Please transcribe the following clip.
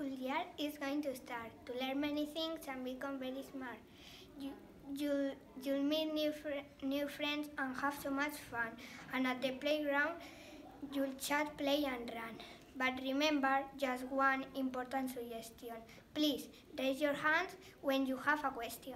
school year is going to start to learn many things and become very smart. You, you'll, you'll meet new, fr- new friends and have so much fun. And at the playground, you'll chat, play, and run. But remember just one important suggestion. Please raise your hands when you have a question.